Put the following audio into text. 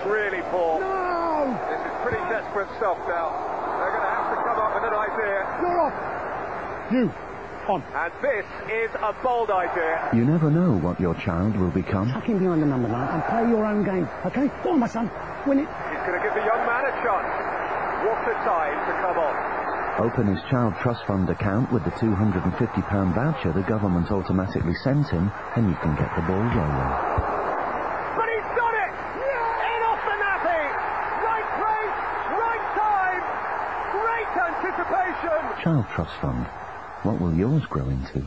That's really poor. No! This is pretty desperate stuff now. They're going to have to come up with an idea. You're off! You, on. And this is a bold idea. You never know what your child will become. Tuck him behind the number nine and play your own game, okay? Go on, my son. Win it. He's going to give the young man a chance. What a time to come on. Open his child trust fund account with the £250 voucher the government automatically sends him, and you can get the ball rolling. But he's done it! In Child trust fund. What will yours grow into?